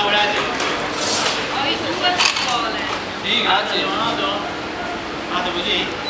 Ciao, grazie. Ho visto due scuole. sì, grazie. Vado così?